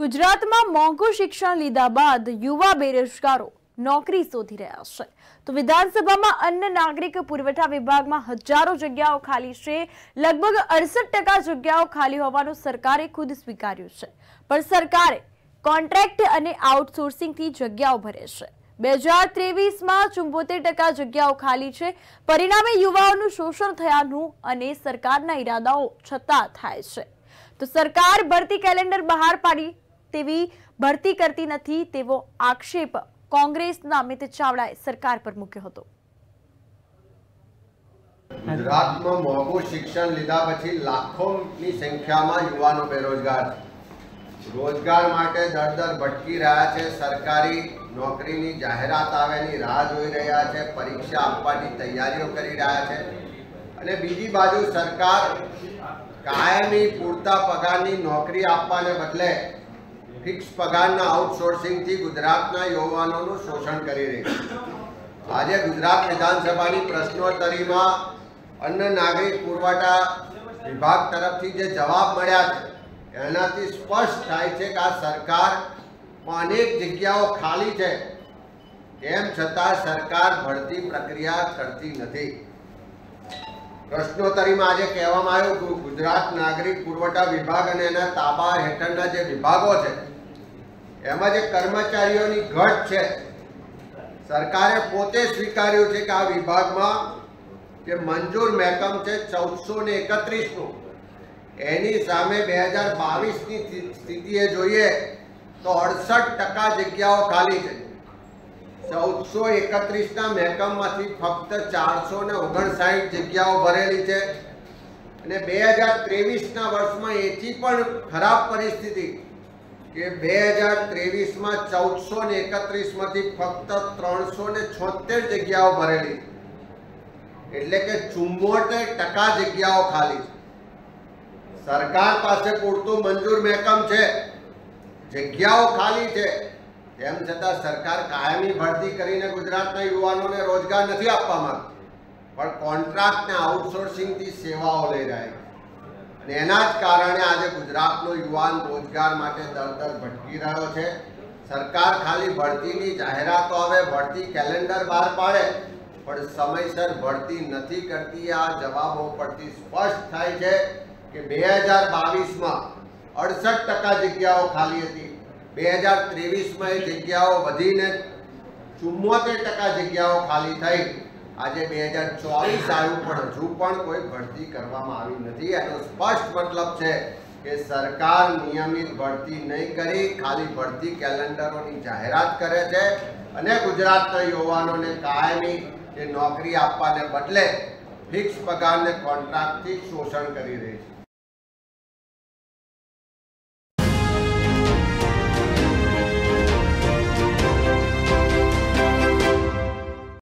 ગુજરાતમાં મોંઘું શિક્ષણ લીધા બાદ યુવા બેરોજગારો નોકરી શોધી રહ્યા છે. તો વિધાનસભામાં અન્ન નાગરિક પુરવઠા વિભાગમાં હજારો જગ્યાઓ ખાલી છે. લગભગ અડસઠ ટકા જગ્યાઓ ખાલી હોવાનું સરકારે ખુદ સ્વીકાર્યું છે. પણ સરકારે કોન્ટ્રાક્ટ અને આઉટસોર્સિંગથી જગ્યાઓ ભરે છે. બે હજાર ત્રેવીસમાં ચુંબોતેર ટકા જગ્યાઓ ખાલી છે. પરિણામે યુવાઓનું શોષણ થયાનું અને સરકારના ઈરાદાઓ છતાં થાય છે. તો સરકાર ભરતી કેલેન્ડર બહાર પાડી તેવી ભરતી કરતી નથી તેવો આક્ષેપ કોંગ્રેસના અમિત ચાવડાએ સરકાર પર મૂક્યો હતો. ગુજરાતમાં મોંઘું શિક્ષણ લીધા પછી લાખોની સંખ્યામાં યુવાનો બેરોજગાર છે. રોજગાર માટે દર દર ભટકી રહ્યા છે, સરકારી નોકરીની જાહેરાત આવેની રાહ જોઈ રહ્યા છે, પરીક્ષા આપવાની તૈયારીઓ કરી રહ્યા છે અને બીજી બાજુ સરકાર કાયમી પૂરતા પગારની નોકરી આપવાને બદલે ફિક્સ પગારના આઉટસોર્સિંગથી ગુજરાતના યુવાનોનું શોષણ કરી રહી છે. આજે ગુજરાત વિધાનસભાની પ્રશ્નોત્તરીમાં અન્ન, નાગરિક પુરવઠા વિભાગ તરફથી જે જવાબ મળ્યા છે, એનાથી સ્પષ્ટ થાય છે કે આ સરકાર અનેક જગ્યાઓ ખાલી છે. તેમ છતાં સરકાર ભરતી પ્રક્રિયા કરતી નથી. પ્રશ્નોત્તરીમાં આજે કહેવામાં આવ્યું કે ગુજરાત નાગરિક પુરવઠા વિભાગ અને એના તાબા હેઠળના જે વિભાગો છે, એમાં જે કર્મચારીઓની ઘટ છે, સરકારે પોતે સ્વીકાર્યું છે કે આ વિભાગમાં જે મંજૂર મહેકમ છે ચૌદસો ને એકત્રીસનું, એની સામે બે હજાર બાવીસની સ્થિતિએ જોઈએ તો અડસઠ ટકા જગ્યાઓ ખાલી છે. ચૌદસો એકત્રીસના મહેકમમાંથી ફક્ત ચારસો ને ઓગણસાઠ જગ્યાઓ ભરેલી છે. અને બે હજાર ત્રેવીસના વર્ષમાં એથી પણ ખરાબ પરિસ્થિતિ કે બે હજાર ત્રેવીસમાં ચૌદસો ને એકત્રીસમાંથી ફક્ત ત્રણસો ને છોતેર જગ્યાઓ ભરેલી. એટલે કે ચુમ્મોતેર ટકા જગ્યાઓ ખાલી છે. સરકાર પાસે પૂરતું મંજૂર મહેકમ છે. જગ્યાઓ ખાલી છે. તેમ છતાં સરકાર કાયમી ભરતી કરીને ગુજરાતના યુવાનોને રોજગાર નથી આપવા માંગતી. પણ કોન્ટ્રાક્ટ ને આઉટસોર્સિંગથી સેવાઓ લઈ રહ્યા અને એના જ કારણે આજે ગુજરાતનો યુવાન રોજગાર માટે દર દર ભટકી રહ્યો છે. સરકાર ખાલી ભરતીની જાહેરાતો હવે ભરતી કેલેન્ડર બહાર પાડે, પણ સમયસર ભરતી નથી કરતી. આ જવાબો પરથી સ્પષ્ટ થાય છે કે બે હજાર બાવીસમાં અડસઠ ટકા જગ્યાઓ ખાલી હતી. બે હજાર ત્રેવીસમાં એ જગ્યાઓ વધીને ચુમ્મોતેર ટકા જગ્યાઓ ખાલી થઈ. આજે બે હજાર ચોવીસ આવ્યું પણ હજુ પણ કોઈ ભરતી કરવામાં આવી નથી. એનો સ્પષ્ટ મતલબ છે કે સરકાર નિયમિત ભરતી નહીં કરી, ખાલી ભરતી કેલેન્ડરોની જાહેરાત કરે છે અને ગુજરાતના યુવાનોને કાયમી જે નોકરી આપવાને બદલે ફિક્સ પગારને કોન્ટ્રાક્ટથી શોષણ કરી રહી છે.